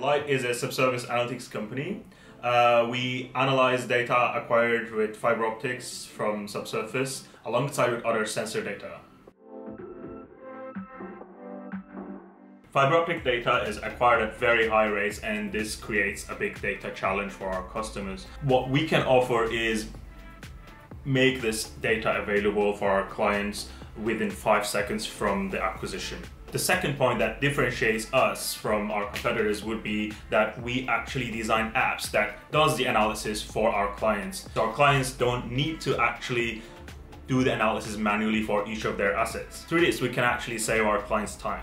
LYTT is a subsurface analytics company. Uh, we analyze data acquired with fiber optics from subsurface alongside with other sensor data. Fiber optic data is acquired at very high rates and this creates a big data challenge for our customers. What we can offer is make this data available for our clients within five seconds from the acquisition. The second point that differentiates us from our competitors would be that we actually design apps that does the analysis for our clients. So our clients don't need to actually do the analysis manually for each of their assets. Through this, we can actually save our clients time.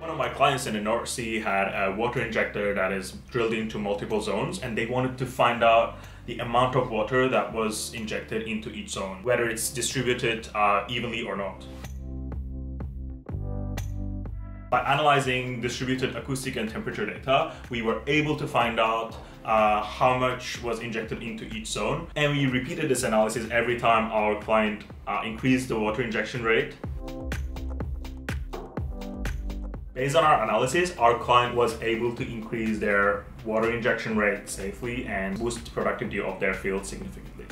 One of my clients in the North Sea had a water injector that is drilled into multiple zones and they wanted to find out the amount of water that was injected into each zone, whether it's distributed uh, evenly or not. By analyzing distributed acoustic and temperature data, we were able to find out uh, how much was injected into each zone. And we repeated this analysis every time our client uh, increased the water injection rate. Based on our analysis, our client was able to increase their water injection rate safely and boost productivity of their field significantly.